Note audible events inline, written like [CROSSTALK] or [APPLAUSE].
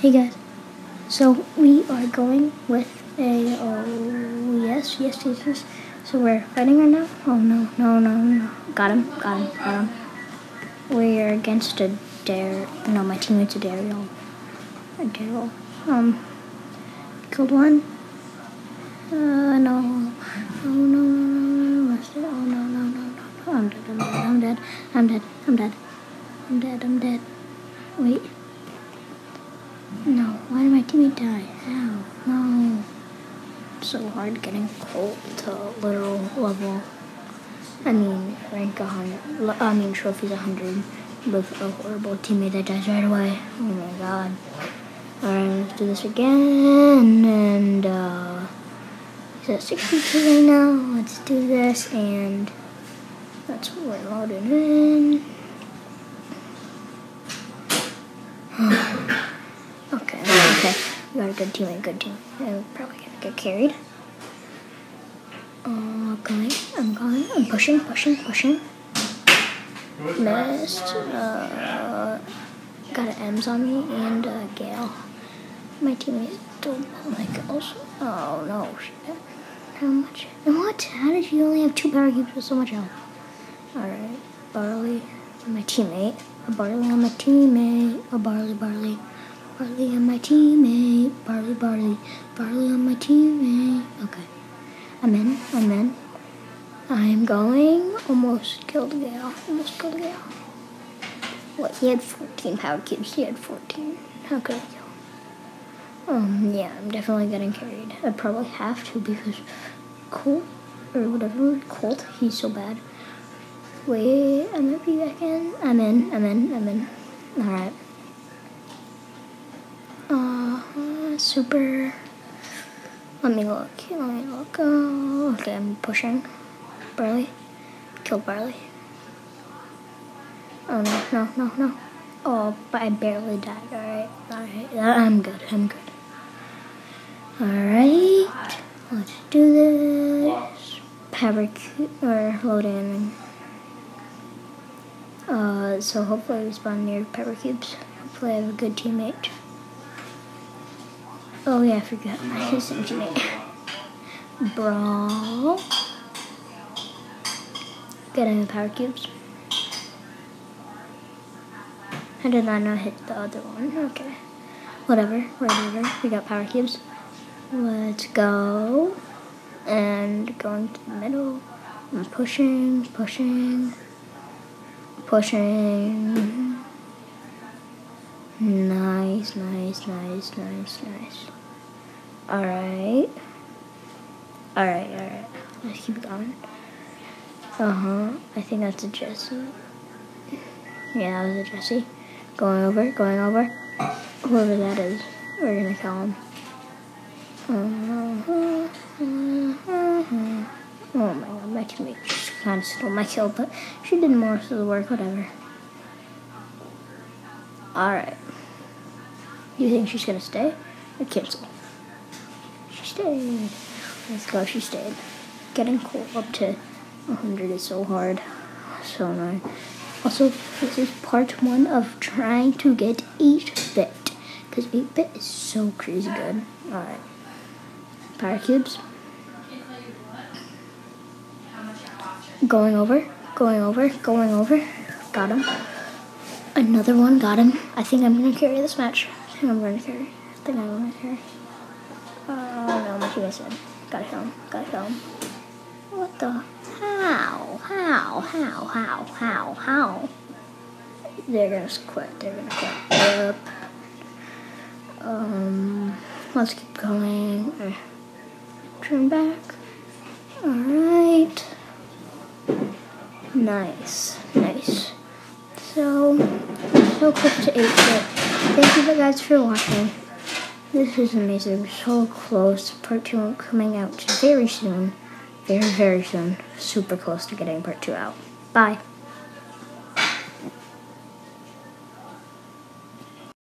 Hey guys, so we are going with a, oh yes, yes, yes, yes. So we're fighting right now? Oh no, no, no, no. Got him, got him, got him. We're against a dare, no, my teammate's a Darryl. A Darryl. Um, killed one. Uh, no. Oh no, no, no, no, oh no, no, no, no. I'm dead, I'm dead, I'm dead, I'm dead, I'm dead, I'm dead, I'm dead. Wait. No, why did my teammate die? Ow, no. It's so hard getting Colt to literal level. I mean, rank 100, I mean, trophies 100 with a horrible teammate that dies right away. Oh my god. Alright, let's do this again. And, uh, he's at 62 right now. Let's do this, and that's what we're loading in. Okay, okay. We got a good teammate, good team. I'm probably gonna get carried. Uh, going, I'm going, I'm pushing, pushing, pushing. Missed. Uh, got an Emz on me and a uh, Gale. My teammates don't like also. Oh no, shit. How much? And what? How did you only have two power cubes with so much health? Alright, Barley, my teammate. A Barley on my teammate. A Barley, Barley. Barley on my teammate. Barley, Barley. Barley on my teammate. Okay. I'm in. I'm in. I'm going. Almost killed a Gale. Almost killed a Gale. What? He had 14 power cubes. He had 14. How could I kill? Um, yeah, I'm definitely getting carried. I probably have to because Colt, or whatever, Colt, he's so bad. Wait, I might be back in. I'm in, I'm in, I'm in. Alright. Uh, super. Let me look, let me look. Oh, okay, I'm pushing. Barley. Kill Barley. Oh no, no, no, no. Oh, but I barely died. Alright, alright. I'm good, I'm good. Alright, let's do this. Power or load in. Uh, so hopefully we spawn near power cubes. Hopefully I have a good teammate. Oh yeah, I forgot my teammate. [LAUGHS] Brawl. Getting the power cubes. I did not know hit the other one. Okay. Whatever, whatever. We got power cubes. Let's go. And going to the middle. I'm pushing, pushing. Pushing. Nice, nice, nice, nice, nice. Alright. Alright, alright. Let's keep going. Uh-huh. I think that's a Jessie. Yeah, that was a Jessie. Going over, going over. Whoever that is, we're gonna kill him. Uh -huh, uh -huh. Oh my god, my teammate kind of stole my kill, but she did most of the work, whatever. Alright. You think she's gonna stay? Or cancel? She stayed. Let's go, she stayed. Getting Colt up to 100 is so hard. So annoying. Also, this is part one of trying to get 8-bit. Because 8-bit is so crazy good. Alright. Power cubes. Going over, going over, going over. Got him. Another one, got him. I think I'm going to carry this match. Think I'm going to carry. I think I'm going to carry. Oh, no, you guys said. Gotta him, gotta him. What the? How? How? How? How? How? How? They're to quit. They're to quit. Yep. Um, let's keep going. Turn back. Alright. Nice, nice. So, so quick to 8 bit. Thank you guys for watching. This is amazing. So close. Part 2 coming out very soon. Very, very soon. Super close to getting part 2 out. Bye.